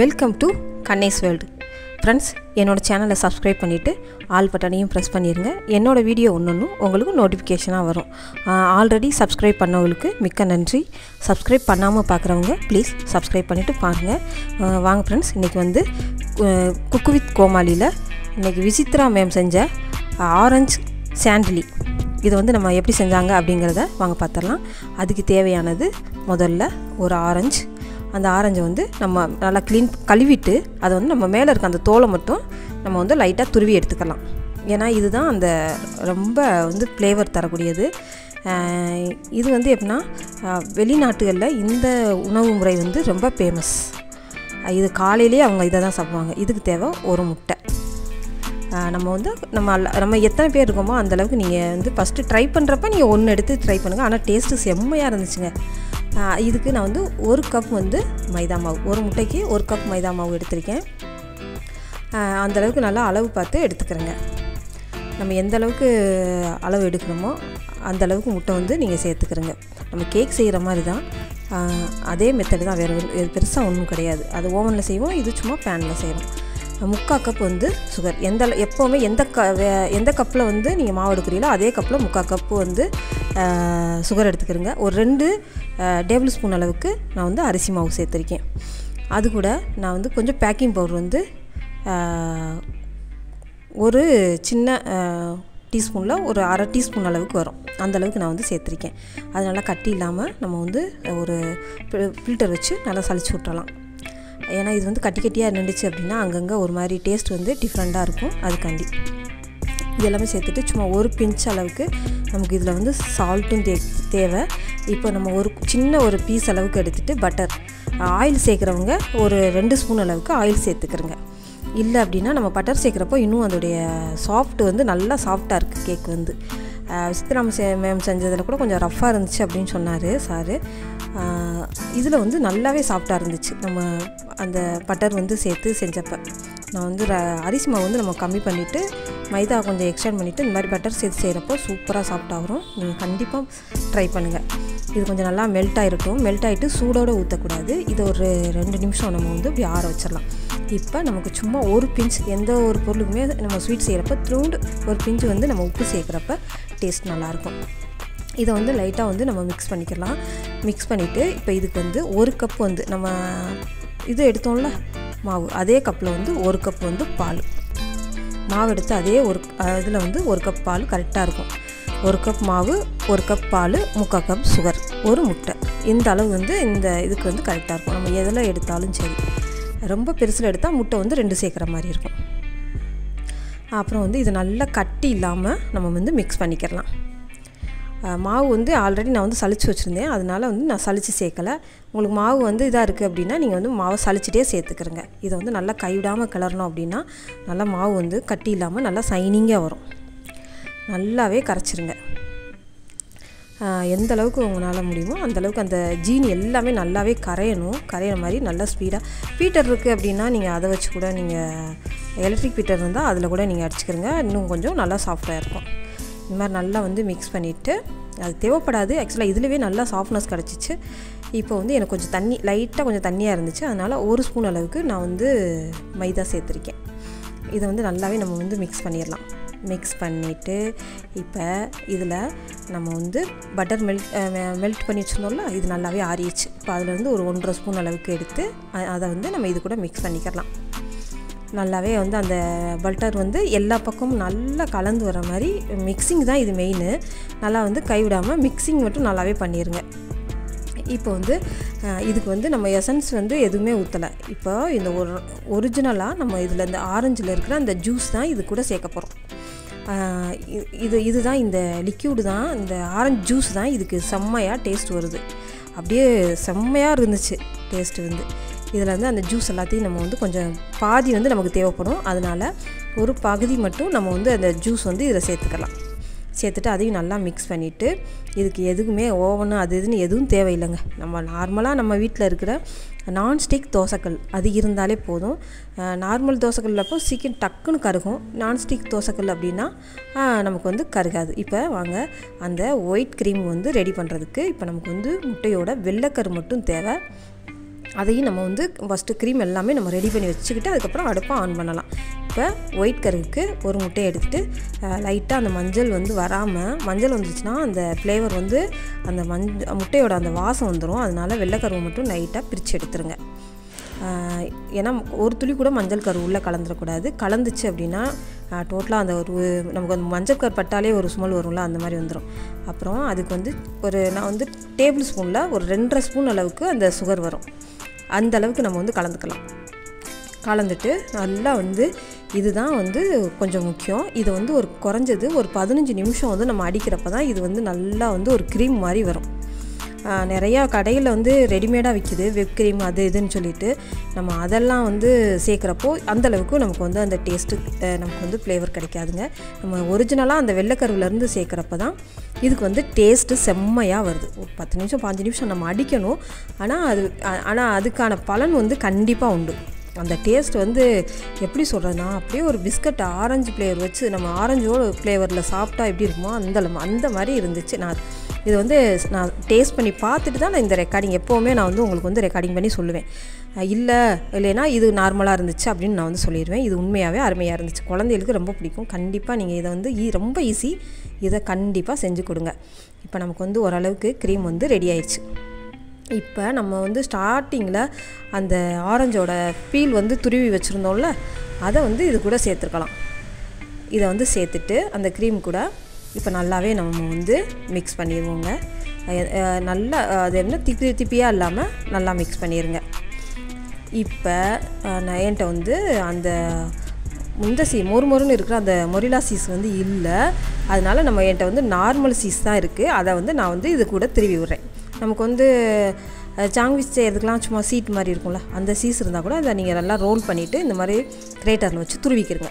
Welcome to Kannes world friends என்னோட சேனலை subscribe பண்ணிவிட்டு ஆல் பட்டனையும் ப்ரெஸ் பண்ணிடுங்க என்னோடய வீடியோ ஒன்று ஒன்றும் உங்களுக்கு நோட்டிஃபிகேஷனாக வரும். ஆல்ரெடி சப்ஸ்கிரைப் பண்ணவங்களுக்கு மிக்க நன்றி. சப்ஸ்கிரைப் பண்ணாமல் பார்க்குறவங்க ப்ளீஸ் சப்ஸ்கிரைப் பண்ணிவிட்டு பாருங்கள் வாங்க ஃப்ரெண்ட்ஸ் இன்றைக்கி வந்து குக்கு வித் கோமாளியில் இன்றைக்கி விசித்ரா மேம் செஞ்ச ஆரஞ்சு சாண்டிலி இது வந்து நம்ம எப்படி செஞ்சாங்க அப்படிங்கிறத வாங்க பார்த்துடலாம் அதுக்கு தேவையானது முதல்ல ஒரு ஆரஞ்சு அந்த ஆரஞ்சை வந்து நம்ம நல்லா க்ளீன் கழுவிட்டு அதை வந்து நம்ம மேலே இருக்க அந்த தோலை மட்டும் நம்ம வந்து லைட்டாக துருவி எடுத்துக்கலாம். ஏன்னா இதுதான் அந்த ரொம்ப வந்து ஃப்ளேவர் தரக்கூடியது. இது வந்து எப்படின்னா வெளிநாட்டுகளில் இந்த உணவு முறை வந்து ரொம்ப ஃபேமஸ் இது காலையிலேயே அவங்க இதை தான் சாப்பிடுவாங்க. இதுக்கு தேவை ஒரு முட்டை. நம்ம வந்து நம்ம நம்ம எத்தனை பேர் இருக்கோமோ அந்தளவுக்கு நீங்கள் வந்து ஃபஸ்ட்டு ட்ரை பண்ணுறப்ப நீங்கள் ஒன்று எடுத்து ட்ரை பண்ணுங்கள் ஆனால் டேஸ்ட்டு செம்மையாக இருந்துச்சுங்க. இதுக்கு நான் வந்து ஒரு கப் வந்து மைதா மாவு ஒரு முட்டைக்கு ஒரு கப் மைதா மாவு எடுத்திருக்கேன். அந்தளவுக்கு நல்லா அளவு பார்த்து எடுத்துக்கிறேங்க. நம்ம எந்த அளவுக்கு அளவு எடுக்கணுமோ அந்த அளவுக்கு முட்டை வந்து நீங்கள் சேர்த்துக்கிறங்க. நம்ம கேக் செய்கிற மாதிரி தான். அதே மெத்தடு தான் வேறு பெருசாக ஒன்றும் கிடையாது. அது ஓவனில் செய்வோம் இது சும்மா பேனில் செய்கிறோம் முக்கால் கப் வந்து சுகர் எந்த எப்போவுமே எந்த க எந்த கப்பில் வந்து நீங்கள் மாவு எடுக்கிறீங்களோ அதே கப்பில் முக்கால் கப்பு வந்து சுகர் எடுத்துக்கிறேங்க. ஒரு ரெண்டு டேபிள் ஸ்பூன் அளவுக்கு நான் வந்து அரிசி மாவு சேர்த்துருக்கேன். அது கூட நான் வந்து கொஞ்சம் பேக்கிங் பவுடர் வந்து ஒரு சின்ன டீஸ்பூனில் ஒரு அரை டீஸ்பூன் அளவுக்கு வரும். அந்தளவுக்கு நான் வந்து சேர்த்துருக்கேன். அது நல்லா கட்டி இல்லாமல் நம்ம வந்து ஒரு ஃபில்டர் வச்சு நல்லா சளிச்சு விட்டுறலாம் ஏன்னா இது வந்து கட்டி கட்டியாக நின்றுச்சு அப்படின்னா அங்கங்கே ஒரு மாதிரி டேஸ்ட் வந்து டிஃப்ரெண்ட்டாக இருக்கும். அதுக்காண்டி. இது எல்லாமே சேர்த்துட்டு சும்மா ஒரு பிஞ்ச் அளவுக்கு நமக்கு இதில் வந்து சால்ட்டும் தே தேவை. இப்போ நம்ம ஒரு சின்ன ஒரு பீஸ் அளவுக்கு எடுத்துகிட்டு பட்டர் ஆயில் சேர்க்குறவங்க ஒரு ரெண்டு ஸ்பூன் அளவுக்கு ஆயில் சேர்த்துக்கிறோங்க. இல்லை அப்படின்னா நம்ம பட்டர் சேர்க்குறப்போ இன்னும் அதோடைய சாஃப்ட் வந்து நல்லா சாஃப்டாக இருக்குது கேக் வந்து. சித்ராம் மேம் செஞ்சதில் கூட கொஞ்சம் ரஃப்பாக இருந்துச்சு அப்படின்னு சொன்னார் சாரு. இதில் வந்து நல்லாவே சாஃப்டாக இருந்துச்சு. நம்ம அந்த பட்டர் வந்து சேர்த்து செஞ்சப்போ. நான் வந்து அரிசி மாவு வந்து நம்ம கம்மி பண்ணிவிட்டு மைதா கொஞ்சம் எக்ஸ்டெண்ட் பண்ணிவிட்டு இந்த மாதிரி பட்டர் சேர்த்து செய்கிறப்போ சூப்பராக சாஃப்டாக வரும். நீங்கள் கண்டிப்பாக ட்ரை பண்ணுங்கள் இது கொஞ்சம் நல்லா மெல்ட் ஆகிருக்கும் மெல்ட் ஆகிட்டு சூடோடு ஊற்றக்கூடாது இது ஒரு ரெண்டு நிமிஷம் நம்ம வந்து இப்படி ஆற வச்சிடலாம். இப்போ நமக்கு சும்மா ஒரு பிஞ்ச் எந்த ஒரு பொருளுக்குமே நம்ம ஸ்வீட் செய்கிறப்ப த்ரூண்டு ஒரு பிஞ்சு வந்து நம்ம உப்பு சேர்க்குறப்ப டேஸ்ட் நல்லாயிருக்கும் இதை வந்து லைட்டாக வந்து நம்ம மிக்ஸ் பண்ணிக்கலாம். மிக்ஸ் பண்ணிவிட்டு இப்போ இதுக்கு வந்து ஒரு கப் வந்து நம்ம இது எடுத்தோம்ல மாவு. அதே கப்பில் வந்து ஒரு கப் வந்து பால். மாவு எடுத்து அதே ஒரு இதில் வந்து ஒரு கப் பால் கரெக்டாக இருக்கும். ஒரு கப் மாவு ஒரு கப் பால் முக்கால் கப் சுகர் ஒரு முட்டை. இந்த அளவு வந்து இந்த இதுக்கு வந்து கரெக்டாக இருக்கும். நம்ம எதில் எடுத்தாலும் சரி. ரொம்ப பெருசில் எடுத்தால் முட்டை வந்து ரெண்டு சேர்க்குற மாதிரி இருக்கும். அப்புறம் வந்து இது நல்லா கட்டி இல்லாமல் நம்ம வந்து மிக்ஸ் பண்ணிக்கிறலாம் மாவு வந்து ஆல்ரெடி நான் வந்து சளிச்சு வச்சுருந்தேன். அதனால் வந்து நான் சளிச்சு சேர்க்கலை. உங்களுக்கு மாவு வந்து இதாக இருக்குது அப்படின்னா நீங்கள் வந்து மாவை சளிச்சிட்டே சேர்த்துக்கிறங்க. இதை வந்து நல்லா கைவிடாமல் கிளறணும் அப்படின்னா நல்லா மாவு வந்து கட்டி இல்லாமல் நல்லா சைனிங்காக வரும். நல்லாவே கரைச்சிருங்க. எந்த அளவுக்கு உங்களால் முடியுமோ அந்தளவுக்கு அந்த ஜீன் எல்லாமே நல்லாவே கரையணும். கரையிற மாதிரி நல்லா ஸ்பீடாக பீட்டர் இருக்குது அப்படின்னா நீங்கள் அதை வச்சு கூட நீங்கள் எலக்ட்ரிக் பீட்டர் இருந்தால் அதில் கூட நீங்கள் அடிச்சுக்கிறங்க. இன்னும் கொஞ்சம் நல்லா சாஃப்டாக இருக்கும். இந்த மாதிரி நல்லா வந்து மிக்ஸ் பண்ணிவிட்டு அது தேவைப்படாது. ஆக்சுவலாக இதுலவே நல்லா சாஃப்ட்னஸ் கிடச்சிச்சு. இப்போ வந்து எனக்கு கொஞ்சம் தண்ணி லைட்டாக கொஞ்சம் தண்ணியாக இருந்துச்சு. அதனால் ஒரு ஸ்பூன் அளவுக்கு நான் வந்து மைதா சேர்த்துருக்கேன். இதை வந்து நல்லாவே நம்ம வந்து மிக்ஸ் பண்ணிடலாம். மிக்ஸ் பண்ணிவிட்டு இப்போ இதில் நம்ம வந்து பட்டர் மெல்ட் மெல்ட் பண்ணி வச்சுருந்தோம்ல இது நல்லாவே ஆறிடுச்சு. இப்போ அதில் வந்து ஒரு ஒன்றரை ஸ்பூன் அளவுக்கு எடுத்து அதை வந்து நம்ம இது கூட மிக்ஸ் பண்ணிக்கலாம். நல்லாவே வந்து அந்த பட்டர் வந்து எல்லா பக்கமும் நல்லா கலந்து வர மாதிரி மிக்சிங் தான் இது மெயின் நல்லா வந்து கைவிடாமல் மிக்சிங் மட்டும் நல்லாவே பண்ணிடுங்க இப்போ வந்து இதுக்கு வந்து நம்ம எசன்ஸ் வந்து எதுவுமே ஊற்றலை இப்போ இந்த ஒரு ஒரிஜினலாக நம்ம இதில் இந்த ஆரஞ்சில் இருக்கிற அந்த ஜூஸ் தான் இது கூட சேர்க்க போகிறோம் இது இதுதான் இந்த லிக்யூடு தான் இந்த ஆரஞ்சு ஜூஸ் தான் இதுக்கு செம்மையாக டேஸ்ட் வருது. அப்படியே செம்மையாக இருந்துச்சு டேஸ்ட்டு வந்து. இதில் வந்து அந்த ஜூஸ் எல்லாத்தையும் நம்ம வந்து கொஞ்சம் பாதி வந்து நமக்கு தேவைப்படும். அதனால் ஒரு பகுதி மட்டும் நம்ம வந்து அந்த ஜூஸ் வந்து இதில் சேர்த்துக்கலாம். சேர்த்துட்டு அதையும் நல்லா மிக்ஸ் பண்ணிவிட்டு இதுக்கு எதுக்குமே ஓவனு அது இதுன்னு எதுவும் தேவையில்லைங்க. நம்ம நார்மலாக நம்ம வீட்டில் இருக்கிற நான்ஸ்டிக் தோசைக்கல் அது இருந்தாலே போதும். நார்மல் தோசைக்கல் அப்போ சீக்கிரம் டக்குன்னு கருகும். நான்ஸ்டிக் தோசைக்கல் அப்படின்னா நமக்கு வந்து கருகாது. இப்போ வாங்க அந்த ஒயிட் க்ரீம் வந்து ரெடி பண்ணுறதுக்கு இப்போ நமக்கு வந்து முட்டையோட வெள்ளைக்கரு மட்டும் தேவை. அதையும் நம்ம வந்து ஃபஸ்ட்டு க்ரீம் எல்லாமே நம்ம ரெடி பண்ணி வச்சுக்கிட்டு அதுக்கப்புறம் அடுப்பை ஆன் பண்ணலாம். இப்போ ஒயிட் கருவுக்கு ஒரு முட்டையை எடுத்துகிட்டு லைட்டாக அந்த மஞ்சள் வந்து வராமல் மஞ்சள் வந்துச்சுன்னா அந்த ஃப்ளேவர் வந்து அந்த மஞ்ச முட்டையோட அந்த வாசம் வந்துடும் அதனால வெள்ளைக்கருவை மட்டும் லைட்டாக பிரித்து எடுத்துருங்க. ஏன்னா ஒரு துளி கூட மஞ்சள் கரு உள்ளே கலந்துடக்கூடாது கலந்துச்சு அப்படின்னா டோட்டலாக அந்த ஒரு நமக்கு அந்த மஞ்சள் கரு பட்டாலே ஒரு ஸ்மெல் வரும்ல அந்த மாதிரி வந்துடும் அப்புறம் அதுக்கு வந்து ஒரு நான் வந்து டேபிள் ஸ்பூனில் ஒரு ரெண்டரை ஸ்பூன் அளவுக்கு அந்த சுகர் வரும். அந்த அளவுக்கு நம்ம வந்து கலந்துக்கலாம். கலந்துட்டு நல்லா வந்து இதுதான் வந்து கொஞ்சம் முக்கியம். இதை வந்து ஒரு குறைஞ்சது ஒரு பதினஞ்சு நிமிஷம் வந்து நம்ம அடிக்கிறப்ப தான் இது வந்து நல்லா வந்து ஒரு க்ரீம் மாதிரி வரும். நிறையா கடையில் வந்து ரெடிமேடாக விற்கிது வெப் க்ரீம் அது இதுன்னு சொல்லிட்டு. நம்ம அதெல்லாம் வந்து சேர்க்குறப்போ அந்தளவுக்கு நமக்கு வந்து அந்த டேஸ்ட்டு நமக்கு வந்து ஃப்ளேவர் கிடைக்காதுங்க. நம்ம ஒரிஜினலாக அந்த வெள்ளைக்கருவிலேருந்து சேர்க்குறப்ப தான் இதுக்கு வந்து டேஸ்ட்டு செம்மையாக வருது. ஒரு பத்து நிமிஷம் பாஞ்சு நிமிஷம் நம்ம அடிக்கணும். ஆனால் அது ஆனால் அதுக்கான பலன் வந்து கண்டிப்பாக உண்டு. அந்த டேஸ்ட் வந்து எப்படி சொல்கிறதுனா அப்படியே ஒரு பிஸ்கட் ஆரஞ்சு ஃப்ளேவர் வச்சு நம்ம ஆரஞ்சோட ஃப்ளேவரில் சாப்பிட்டா எப்படி இருக்குமோ அந்த அந்த மாதிரி இருந்துச்சு. நான் இது வந்து நான் டேஸ்ட் பண்ணி பார்த்துட்டு தான் நான் இந்த ரெக்கார்டிங் எப்போவுமே நான் வந்து உங்களுக்கு வந்து ரெக்கார்டிங் பண்ணி சொல்லுவேன். இல்லை இல்லைன்னா இது நார்மலாக இருந்துச்சு அப்படின்னு நான் வந்து சொல்லிடுவேன். இது உண்மையாகவே அருமையாக இருந்துச்சு. குழந்தைகளுக்கு ரொம்ப பிடிக்கும். கண்டிப்பாக நீங்கள் இதை வந்து ஈ ரொம்ப ஈஸி இதை கண்டிப்பாக செஞ்சு கொடுங்க. இப்போ நமக்கு வந்து ஓரளவுக்கு க்ரீம் வந்து ரெடி ஆயிடுச்சு இப்போ நம்ம வந்து ஸ்டார்டிங்கில் அந்த ஆரஞ்சோட பீல் வந்து துருவி வச்சுருந்தோம்ல அதை வந்து இது கூட சேர்த்துருக்கலாம். இதை வந்து சேர்த்துட்டு அந்த க்ரீம் கூட இப்போ நல்லாவே நம்ம வந்து மிக்ஸ் பண்ணிடுவோங்க. நல்லா அது என்ன திப்பி திப்பியாக இல்லாமல் நல்லா மிக்ஸ் பண்ணிடுங்க இப்போ நான் என்கிட்ட வந்து அந்த முந்த சீ மொறு மொறுன்னு இருக்கிற அந்த மொரிலா சீஸ் வந்து இல்லை. அதனால் நம்ம என்கிட்ட வந்து நார்மல் சீஸ் தான் இருக்குது அதை வந்து நான் வந்து இது கூட திருவி விடுறேன். நமக்கு வந்து சாங்விச் செய்கிறதுக்கெலாம் சும்மா சீட் மாதிரி இருக்கும்ல அந்த சீஸ் இருந்தால் கூட அதை நீங்கள் நல்லா ரோல் பண்ணிவிட்டு இந்த மாதிரி கிரேட்டரில் வச்சு துருவிக்கிறங்க.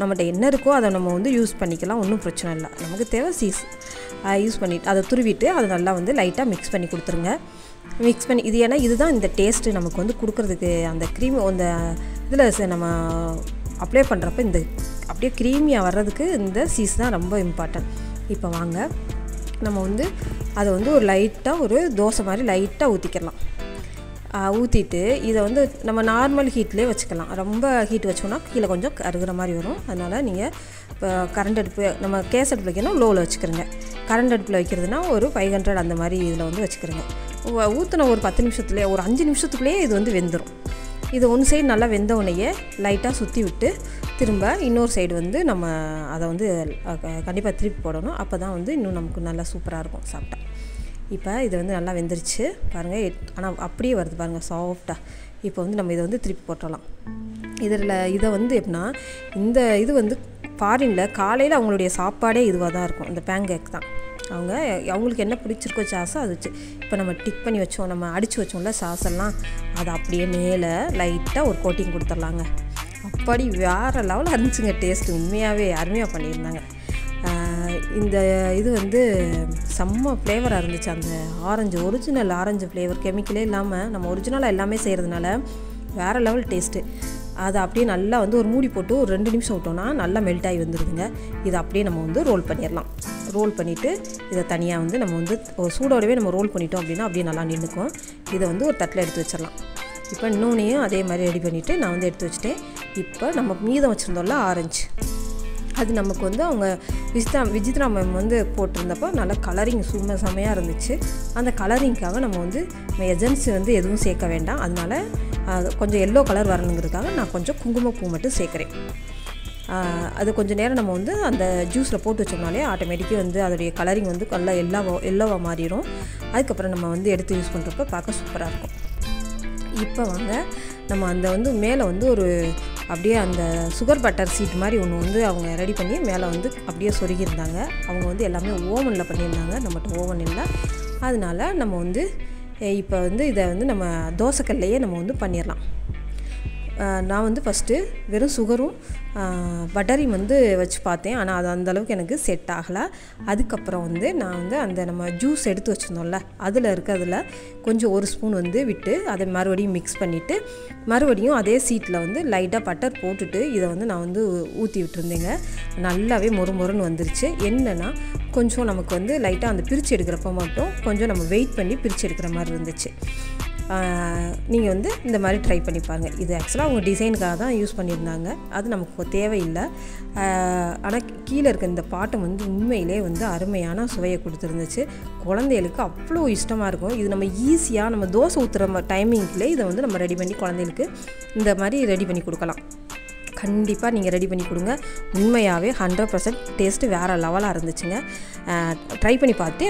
நம்மகிட்ட என்ன இருக்கோ அதை நம்ம வந்து யூஸ் பண்ணிக்கலாம் ஒன்றும் பிரச்சனை இல்லை. நமக்கு தேவை சீஸ் யூஸ் பண்ணிவிட்டு அதை துருவிட்டு அதை நல்லா வந்து லைட்டாக மிக்ஸ் பண்ணி கொடுத்துருங்க. மிக்ஸ் பண்ணி இது ஏன்னா இதுதான் இந்த டேஸ்ட்டு நமக்கு வந்து கொடுக்குறதுக்கு அந்த க்ரீம் அந்த இதில் நம்ம அப்ளை பண்ணுறப்ப இந்த அப்படியே க்ரீமியாக வர்றதுக்கு இந்த சீஸ் தான் ரொம்ப இம்பார்ட்டன்ட் இப்போ வாங்க. நம்ம வந்து அதை வந்து ஒரு லைட்டாக ஒரு தோசை மாதிரி லைட்டாக ஊற்றிக்கலாம் ஊற்றிட்டு இதை வந்து நம்ம நார்மல் ஹீட்லேயே வச்சுக்கலாம். ரொம்ப ஹீட் வச்சோன்னா கீழே கொஞ்சம் கருகிற மாதிரி வரும். அதனால் நீங்கள் இப்போ கரண்ட் அடுப்பு நம்ம கேஸ் அடுப்பு வைக்கணும் லோவில் வச்சுக்கிறோங்க. கரண்ட் அடுப்பில் வைக்கிறதுனா ஒரு ஃபைவ் ஹண்ட்ரட் அந்த மாதிரி இதில் வந்து வச்சுக்கிறோங்க. ஊற்றின ஒரு பத்து நிமிஷத்துலேயே ஒரு அஞ்சு நிமிஷத்துக்குள்ளேயே இது வந்து வெந்துடும் இது ஒன் சைடு நல்லா வெந்த உடனேயே லைட்டாக சுற்றி விட்டு திரும்ப இன்னொரு சைடு வந்து நம்ம அதை வந்து கண்டிப்பாக திருப்பி போடணும். அப்போ தான் வந்து இன்னும் நமக்கு நல்லா சூப்பராக இருக்கும் சாப்பிட்டா. இப்போ இது வந்து நல்லா வெந்துருச்சு. பாருங்கள் ஆனால் அப்படியே வருது பாருங்கள் சாஃப்டாக இப்போ வந்து நம்ம இதை வந்து திருப்பி போட்டுடலாம் இதில் இதை வந்து எப்படின்னா இந்த இது வந்து ஃபாரினில் காலையில் அவங்களுடைய சாப்பாடே இதுவாக தான் இருக்கும். இந்த பேங்கேக் தான். அவங்க அவங்களுக்கு என்ன பிடிச்சிருக்கோ சாஸோ அது வச்சு இப்போ நம்ம டிக் பண்ணி வச்சோம் நம்ம அடித்து வச்சோம்ல சாஸெல்லாம் அதை அப்படியே மேலே லைட்டாக ஒரு கோட்டிங் கொடுத்துர்லாங்க. அப்படி வேறு லெவலில் இருந்துச்சுங்க டேஸ்ட்டு உண்மையாகவே அருமையாக பண்ணியிருந்தாங்க. இந்த இது வந்து செம்ம ஃப்ளேவராக இருந்துச்சு. அந்த ஆரஞ்சு ஒரிஜினல் ஆரஞ்சு ஃப்ளேவர் கெமிக்கலே இல்லாமல் நம்ம ஒரிஜினலாக எல்லாமே செய்கிறதுனால வேறு லெவல் டேஸ்ட்டு அதை அப்படியே நல்லா வந்து ஒரு மூடி போட்டு ஒரு ரெண்டு நிமிஷம் விட்டோம்னா நல்லா மெல்ட் ஆகி வந்துடுதுங்க இதை அப்படியே நம்ம வந்து ரோல் பண்ணிடலாம் ரோல் பண்ணிவிட்டு இதை தனியாக வந்து நம்ம வந்து சூடோடவே நம்ம ரோல் பண்ணிட்டோம் அப்படின்னா அப்படியே நல்லா நின்றுக்கும் இதை வந்து ஒரு தட்டில் எடுத்து வச்சிடலாம் இப்போ இன்னொன்னையும் அதே மாதிரி ரெடி பண்ணிவிட்டு நான் வந்து எடுத்து வச்சுட்டேன். இப்போ நம்ம மீதம் வச்சுருந்தோம்ல ஆரஞ்சு அது நமக்கு வந்து அவங்க விஜிதா விஜித்ரா மேம் வந்து போட்டிருந்தப்போ நல்லா கலரிங் சும்மா செமையாக இருந்துச்சு. அந்த கலரிங்க்காக நம்ம வந்து எஜென்சி வந்து எதுவும் சேர்க்க வேண்டாம். அதனால கொஞ்சம் எல்லோ கலர் வரணுங்கிறதுக்காக நான் கொஞ்சம் குங்குமப்பூ மட்டும் சேர்க்குறேன். அது கொஞ்சம் நேரம் நம்ம வந்து அந்த ஜூஸில் போட்டு வச்சோம்னாலே ஆட்டோமேட்டிக்காக வந்து அதோடைய கலரிங் வந்து நல்லா எல்லாவோ எல்லோவாக மாறிடும் அதுக்கப்புறம் நம்ம வந்து எடுத்து யூஸ் பண்ணுறப்ப பார்க்க சூப்பராக இருக்கும். இப்போ வாங்க நம்ம அந்த வந்து மேலே வந்து ஒரு அப்படியே அந்த சுகர் பட்டர் சீட் மாதிரி ஒன்று வந்து அவங்க ரெடி பண்ணி மேலே வந்து அப்படியே சொருகியிருந்தாங்க. அவங்க வந்து எல்லாமே ஓவனில் பண்ணியிருந்தாங்க. நம்மகிட்ட ஓவன் இல்லை. அதனால நம்ம வந்து இப்போ வந்து இதை வந்து நம்ம தோசைக்கல்லையே நம்ம வந்து பண்ணிடலாம் நான் வந்து ஃபஸ்ட்டு வெறும் சுகரும் பட்டரையும் வந்து வச்சு பார்த்தேன். ஆனால் அது அந்தளவுக்கு எனக்கு செட் ஆகலை. அதுக்கப்புறம் வந்து நான் வந்து அந்த நம்ம ஜூஸ் எடுத்து வச்சுருந்தோம்ல அதில் இருக்கிறதுல கொஞ்சம் ஒரு ஸ்பூன் வந்து விட்டு அதை மறுபடியும் மிக்ஸ் பண்ணிவிட்டு மறுபடியும் அதே சீட்டில் வந்து லைட்டாக பட்டர் போட்டுட்டு இதை வந்து நான் வந்து ஊற்றி விட்டுருந்தேங்க. நல்லாவே மொறு மொறுன்னு வந்துருச்சு. என்னென்னா கொஞ்சம் நமக்கு வந்து லைட்டாக அந்த பிரித்து எடுக்கிறப்ப மட்டும் கொஞ்சம் நம்ம வெயிட் பண்ணி பிரித்து எடுக்கிற மாதிரி இருந்துச்சு. நீங்கள் வந்து இந்த மாதிரி ட்ரை பண்ணி பாருங்கள் இது ஆக்சுவலாக அவங்க டிசைனுக்காக தான் யூஸ் பண்ணியிருந்தாங்க. அது நமக்கு தேவையில்லை. ஆனால் கீழே இருக்க இந்த பாட்டம் வந்து உண்மையிலே வந்து அருமையான சுவையை கொடுத்துருந்துச்சு. குழந்தைகளுக்கு அவ்வளோ இஷ்டமாக இருக்கும். இது நம்ம ஈஸியாக நம்ம தோசை ஊற்றுற டைமிங்லேயே இதை வந்து நம்ம ரெடி பண்ணி குழந்தைகளுக்கு இந்த மாதிரி ரெடி பண்ணி கொடுக்கலாம். கண்டிப்பாக நீங்கள் ரெடி பண்ணி கொடுங்க. உண்மையாகவே ஹண்ட்ரட் பர்சன்ட் டேஸ்ட்டு வேறு லெவலாக இருந்துச்சுங்க. ட்ரை பண்ணி பார்த்து